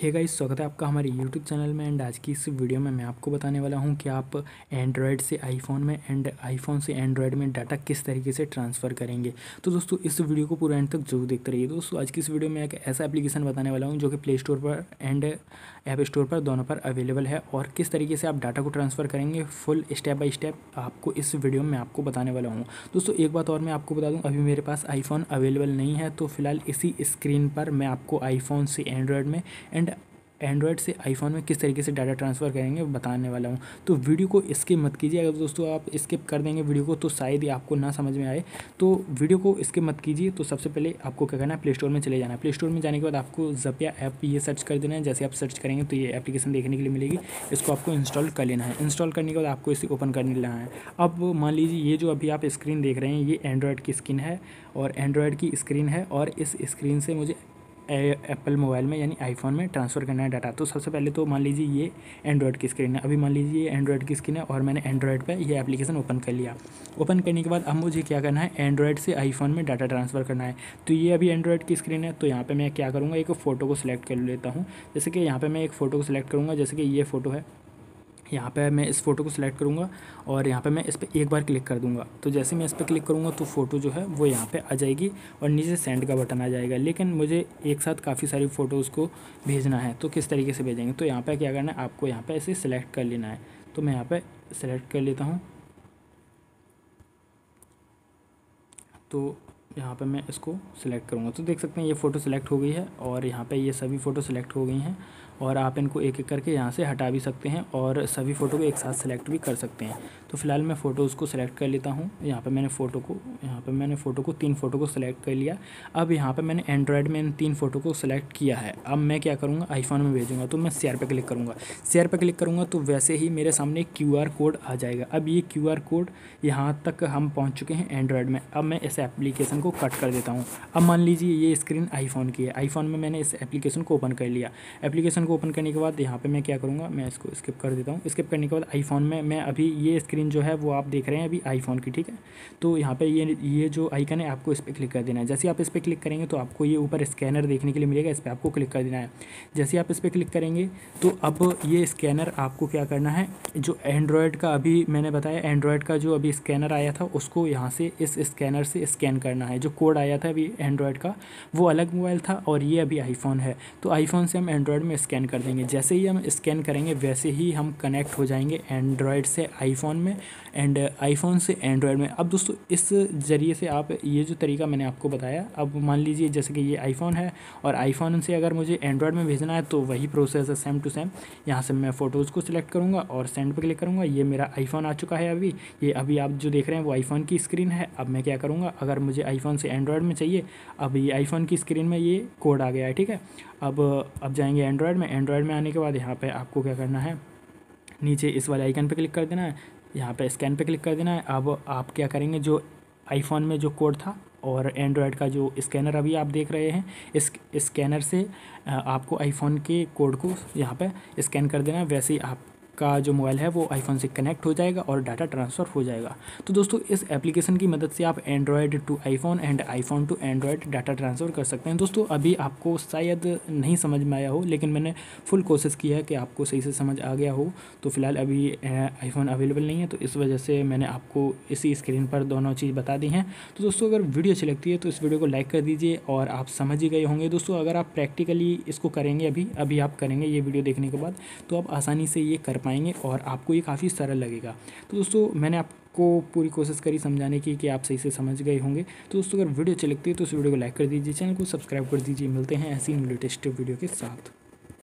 Hey guys स्वागत है आपका हमारे यूट्यूब चैनल में एंड आज की इस वीडियो में मैं आपको बताने वाला हूँ कि आप एंड्रॉयड से आईफोन में एंड आईफोन से एंड्रॉयड में डाटा किस तरीके से ट्रांसफ़र करेंगे। तो दोस्तों, इस वीडियो को पूरा एंड तक ज़रूर देखते रहिए। दोस्तों, आज की इस वीडियो में एक ऐसा एप्लीकेशन बताने वाला हूँ जो कि प्ले स्टोर पर एंड ऐप स्टोर पर दोनों पर अवेलेबल है और किस तरीके से आप डाटा को ट्रांसफ़र करेंगे फुल स्टेप बाई स्टेप आपको इस वीडियो में आपको बताने वाला हूँ। दोस्तों, एक बात और मैं आपको बता दूँ, अभी मेरे पास आईफोन अवेलेबल नहीं है तो फ़िलहाल इसी स्क्रीन पर मैं आपको आईफोन से एंड्रॉयड में एंड एंड्रॉयड से आईफोन में किस तरीके से डाटा ट्रांसफ़र करेंगे बताने वाला हूँ। तो वीडियो को स्किप मत कीजिए। अगर दोस्तों आप स्किप कर देंगे वीडियो को तो शायद ही आपको ना समझ में आए। तो वीडियो को स्किप मत कीजिए। तो सबसे पहले आपको क्या करना है? प्ले स्टोर में चले जाना है। प्ले स्टोर में जाने के बाद आपको जपिया ऐप ये सर्च कर देना है। जैसे आप सर्च करेंगे तो ये एप्लीकेशन देखने के लिए मिलेगी। इसको आपको इंस्टॉल कर लेना है। इंस्टॉल करने के बाद आपको इसे ओपन कर लेना है। अब मान लीजिए, ये जो अभी आप स्क्रीन देख रहे हैं, ये एंड्रॉयड की स्क्रीन है और एंड्रॉयड की स्क्रीन है और इस स्क्रीन से मुझे एप्पल मोबाइल में, यानी आईफोन में ट्रांसफ़र करना है डाटा तो सबसे पहले तो मान लीजिए ये एंड्रॉयड की स्क्रीन है। अभी मान लीजिए ये एंड्रॉयड की स्क्रीन है और मैंने एंड्रॉयड पर यह एप्लीकेशन ओपन कर लिया। ओपन करने के बाद अब मुझे क्या करना है? एंड्रॉयड से आईफोन में डाटा ट्रांसफ़र करना है। तो ये अभी एंड्रॉयड की स्क्रीन है। तो यहाँ पर मैं क्या करूँगा? एक फ़ोटो को सिलेक्ट कर लेता हूँ। जैसे कि यहाँ पर मैं एक फ़ोटो को सिलेक्ट करूँगा। जैसे कि ये फ़ोटो है। यहाँ पे मैं इस फ़ोटो को सिलेक्ट करूँगा और यहाँ पे मैं इस पर एक बार क्लिक कर दूँगा। तो जैसे मैं इस पर क्लिक करूँगा तो फ़ोटो जो है वो यहाँ पे आ जाएगी और नीचे सेंड का बटन आ जाएगा। लेकिन मुझे एक साथ काफ़ी सारी फ़ोटोज़ को भेजना है तो किस तरीके से भेजेंगे? तो यहाँ पर क्या करना है? आपको यहाँ पर इसे सिलेक्ट कर लेना है। तो मैं यहाँ पर सिलेक्ट कर लेता हूँ। तो यहाँ पे मैं इसको सिलेक्ट करूँगा। तो देख सकते हैं ये फ़ोटो सिलेक्ट हो गई है और यहाँ पे ये सभी फ़ोटो सिलेक्ट हो गई हैं और आप इनको एक एक करके यहाँ से हटा भी सकते हैं और सभी फ़ोटो को एक साथ सेलेक्ट भी कर सकते हैं। तो फ़िलहाल मैं फ़ोटोज़ को सिलेक्ट कर लेता हूँ। यहाँ पर मैंने फ़ोटो को, यहाँ पर मैंने फ़ोटो को, तीन फ़ोटो को सिलेक्ट कर लिया। अब यहाँ पर मैंने एंड्रॉयड में इन तीन फ़ोटो को सिलेक्ट किया है। अब मैं क्या करूँगा? आईफोन में भेजूँगा। तो मैं शेयर पर क्लिक करूँगा। शेयर पर क्लिक करूँगा तो वैसे ही मेरे सामने क्यू कोड आ जाएगा। अब ये क्यूआर कोड यहाँ तक हम पहुँच चुके हैं एंड्रॉयड में। अब मैं इस एप्लीकेशन को कट कर देता हूँ। अब मान लीजिए ये स्क्रीन आईफोन की है। आईफोन में मैंने इस एप्लीकेशन को ओपन कर लिया। एप्लीकेशन को ओपन करने के बाद यहाँ पे मैं क्या करूँगा? मैं इसको स्किप कर देता हूँ। स्किप करने के बाद आईफोन में मैं अभी ये स्क्रीन जो है वो आप देख रहे हैं अभी आईफोन की, ठीक है? तो यहाँ पे ये ये जो आइकन है आपको इस पर क्लिक कर देना है। जैसे आप इस पर क्लिक करेंगे तो आपको ये ऊपर स्कैनर देखने के लिए मिलेगा। इस पर आपको क्लिक कर देना है। जैसे आप इस पर क्लिक करेंगे तो अब ये स्कैनर आपको क्या करना है? जो एंड्रॉयड का अभी मैंने बताया एंड्रॉयड का जो अभी स्कैनर आया था, उसको यहाँ से इस स्कैनर से स्कैन करना है। जो कोड आया था अभी एंड्रॉयड का, वो अलग मोबाइल था और ये अभी आईफोन है। तो आईफोन से हम एंड्रॉयड में स्कैन कर देंगे। जैसे ही हम स्कैन करेंगे, वैसे ही हम कनेक्ट हो जाएँगे एंड्रॉयड से आईफोन में एंड आईफोन से एंड्रॉयड में। अब दोस्तों, इस ज़रिए से आप ये जो तरीका मैंने आपको बताया, अब मान लीजिए जैसे कि ये आईफोन है और आईफोन से अगर मुझे एंड्रॉयड में भेजना है तो वही प्रोसेस है सेम टू सेम यहाँ से मैं फ़ोटोज़ को सिलेक्ट करूँगा और सेंड पर क्लिक करूँगा। ये मेरा आईफोन आ चुका है अभी। ये अभी आप जो देख रहे हैं, वो आईफोन की स्क्रीन है। अब मैं क्या करूँगा? अगर मुझे आईफोन से एंड्रॉयड में चाहिए। अब ये आईफोन की स्क्रीन में ये कोड आ गया है, ठीक है? अब अब जाएँगे एंड्रॉयड में। एंड्रॉयड में आने के बाद यहाँ पे आपको क्या करना है? नीचे इस वाले आइकन पे क्लिक कर देना है। यहाँ पे स्कैन पे क्लिक कर देना है। अब आप क्या करेंगे, जो आईफोन में जो कोड था और एंड्रॉयड का जो स्कैनर अभी आप देख रहे हैं, इस स्कैनर से आपको आईफोन के कोड को यहाँ पे स्कैन कर देना है। वैसे ही आप का जो मोबाइल है वो आईफोन से कनेक्ट हो जाएगा और डाटा ट्रांसफ़र हो जाएगा। तो दोस्तों, इस एप्लीकेशन की मदद से आप Android to iPhone and iPhone to Android data transfer कर सकते हैं। दोस्तों, अभी आपको शायद नहीं समझ में आया हो, लेकिन मैंने फुल कोशिश की है कि आपको सही से समझ आ गया हो। तो फ़िलहाल अभी आईफोन अवेलेबल नहीं है तो इस वजह से मैंने आपको इसी स्क्रीन पर दोनों चीज़ बता दी हैं। तो दोस्तों, अगर वीडियो अच्छी लगती है तो इस वीडियो को लाइक कर दीजिए और आप समझ ही गए होंगे। दोस्तों, अगर आप प्रैक्टिकली इसको करेंगे अभी अभी आप करेंगे ये वीडियो देखने के बाद तो आप आसानी से ये कर पाएँगे और आपको ये काफ़ी सरल लगेगा। तो दोस्तों, मैंने आपको पूरी कोशिश करी समझाने की कि आप सही से समझ गए होंगे। तो दोस्तों, अगर वीडियो अच्छी लगती है तो उस वीडियो को लाइक कर दीजिए, चैनल को सब्सक्राइब कर दीजिए। मिलते हैं ऐसी लेटेस्ट वीडियो के साथ।